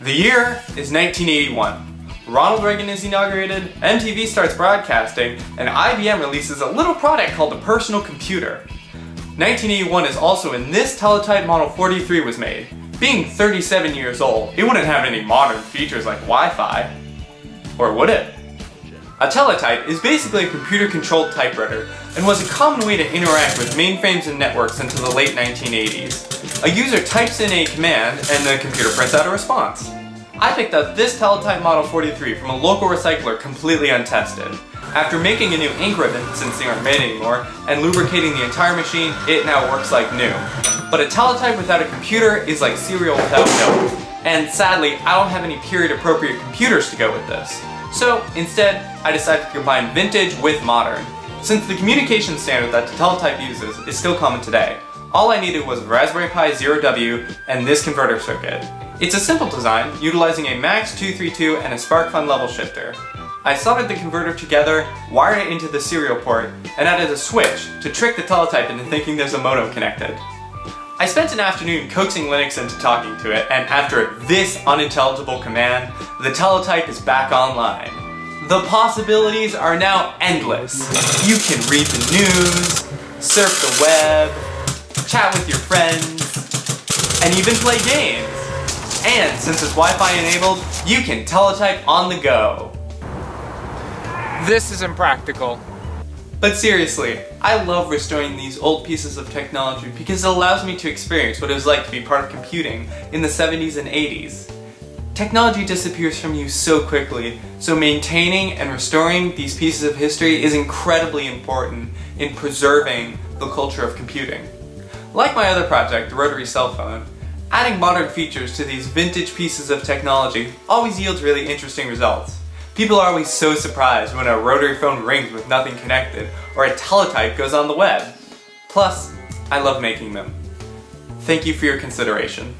The year is 1981. Ronald Reagan is inaugurated, MTV starts broadcasting, and IBM releases a little product called the personal computer. 1981 is also when this teletype Model 43 was made. Being 37 years old, it wouldn't have any modern features like Wi-Fi. Or would it? A teletype is basically a computer-controlled typewriter and was a common way to interact with mainframes and networks until the late 1980s. A user types in a command and the computer prints out a response. I picked up this teletype Model 43 from a local recycler completely untested. After making a new ink ribbon, since they aren't made anymore, and lubricating the entire machine, it now works like new. But a teletype without a computer is like cereal without milk. And sadly, I don't have any period appropriate computers to go with this. So instead, I decided to combine vintage with modern. Since the communication standard that the teletype uses is still common today, all I needed was a Raspberry Pi Zero W and this converter circuit. It's a simple design, utilizing a MAX 232 and a SparkFun level shifter. I soldered the converter together, wired it into the serial port, and added a switch to trick the teletype into thinking there's a modem connected. I spent an afternoon coaxing Linux into talking to it, and after this unintelligible command, the teletype is back online. The possibilities are now endless. You can read the news, surf the web, chat with your friends, and even play games. And since it's Wi-Fi enabled, you can teletype on the go. This is impractical. But seriously, I love restoring these old pieces of technology because it allows me to experience what it was like to be part of computing in the 70s and 80s. Technology disappears from you so quickly, so maintaining and restoring these pieces of history is incredibly important in preserving the culture of computing. Like my other project, the rotary cell phone, adding modern features to these vintage pieces of technology always yields really interesting results. People are always so surprised when a rotary phone rings with nothing connected, or a teletype goes on the web. Plus, I love making them. Thank you for your consideration.